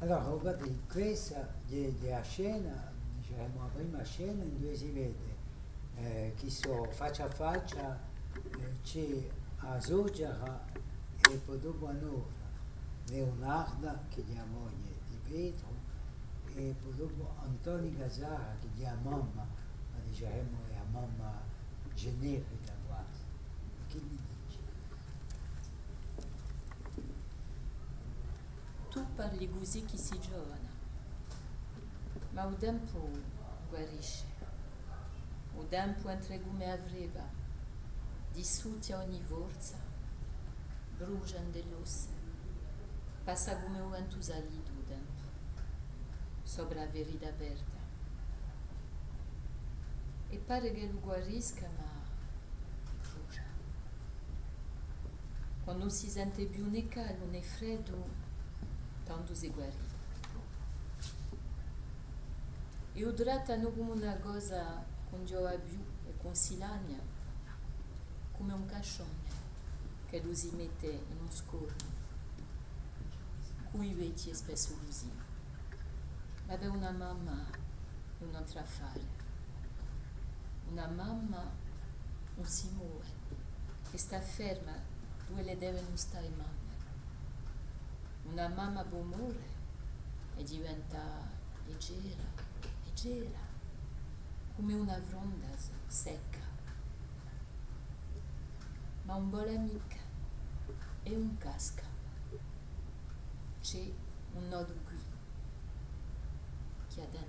Allora, guardi, questa è la scena, diciamo, la prima scena in due si vede. Eh, che so faccia a faccia eh, c'è a Zoggiara e poi dopo a Nora Leonarda che è la moglie di Pietro e poi dopo Antonio Gazzara che è la mamma, ma diciamo è la mamma generica quasi. Che Tu parli così chi si giovana, ma il tempo guarisce. Il tempo entre come avrebbe, dissuti a ogni forza, bruciano dell'ossa, passa come un entusiasmo il tempo, sopra la verità aperta. E pare che lo guarisca, ma brucia. Quando si sente più né caldo né freddo, tanto si guarisce. Eu trattano come una cosa con Gioabiu e con Silania, come un cascione che lo si mette in un scorno, cui vecchi spesso così. Ma aveva una mamma e un altro affare. Una mamma, un simore, che sta ferma dove le devono stare mamme. Una mamma buon'umore e diventa leggera, leggera, come una fronda secca. Ma un buon amica e un casca. C'è un nodo qui che ha da